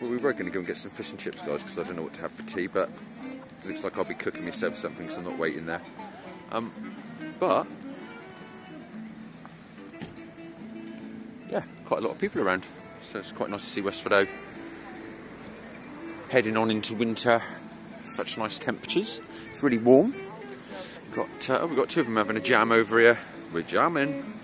Well, we were going to go and get some fish and chips, guys, because I don't know what to have for tea, but it looks like I'll be cooking myself something, so I'm not waiting there. Um, but, yeah, quite a lot of people around, so it's quite nice to see Westford Heading on into winter, such nice temperatures. It's really warm. We've got, uh, oh, we've got two of them having a jam over here. We're jamming.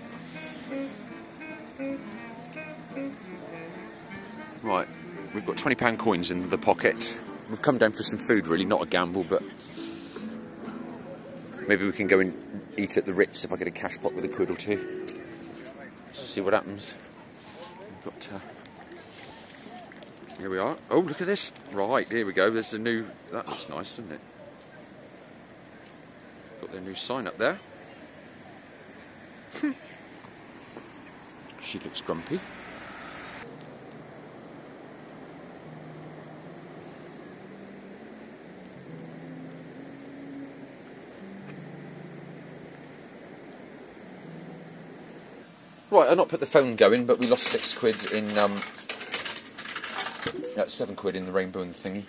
We've got £20 coins in the pocket. We've come down for some food, really, not a gamble, but maybe we can go and eat at the Ritz if I get a cash pot with a quid or two. Let's see what happens. We've got. Uh, here we are. Oh, look at this. Right, here we go. There's the new. That looks nice, doesn't it? Got their new sign up there. she looks grumpy. Right, I've not put the phone going, but we lost six quid in, um, uh, seven quid in the rainbow and the thingy.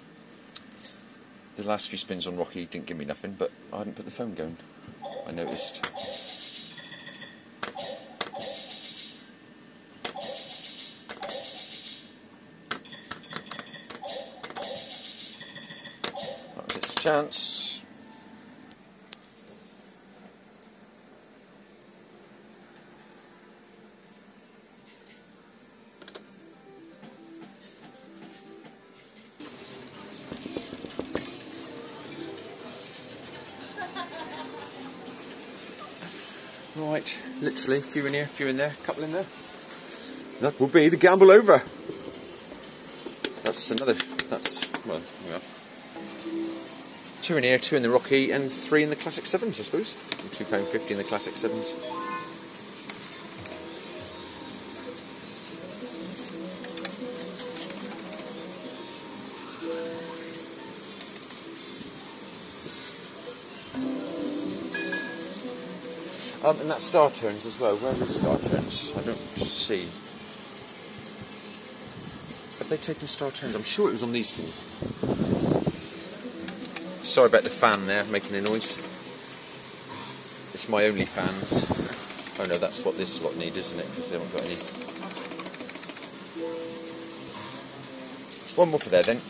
The last few spins on Rocky didn't give me nothing, but I hadn't put the phone going. I noticed. That was its chance. Right, literally, a few in here, a few in there, a couple in there. That will be the gamble over. That's another, that's, well. Two in here, two in the Rocky, and three in the Classic Sevens, I suppose. £2.50 in the Classic Sevens. Um, and that's star turns as well. Where is star turns? I don't see. Have they taken star turns? I'm sure it was on these things. Sorry about the fan there making a noise. It's my only fans. Oh no, that's what this lot need, isn't it? Because they haven't got any. One more for there then.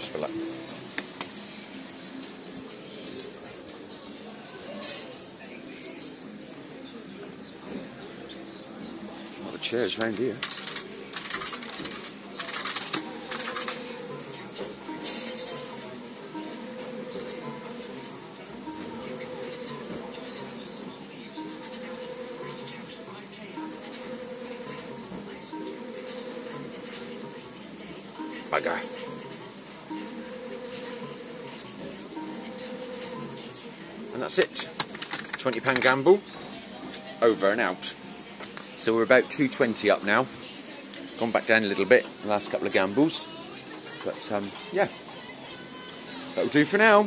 Just lot of chairs round here. Bugger. And that's it. £20 gamble. Over and out. So we're about 220 up now. Gone back down a little bit last couple of gambles. But um, yeah, that'll do for now.